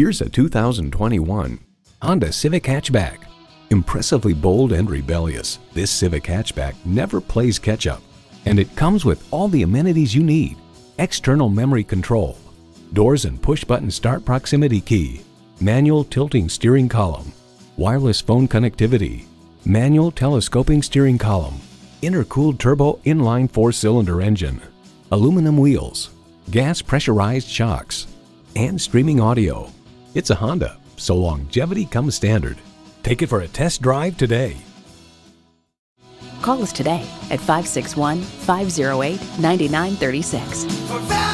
Here's a 2021 Honda Civic Hatchback. Impressively bold and rebellious, this Civic Hatchback never plays catch-up. And it comes with all the amenities you need. External memory control, doors and push-button start proximity key, manual tilting steering column, wireless phone connectivity, manual telescoping steering column, intercooled turbo inline four-cylinder engine, aluminum wheels, gas pressurized shocks, and streaming audio. It's a Honda, so longevity comes standard. Take it for a test drive today. Call us today at 561 508 9936.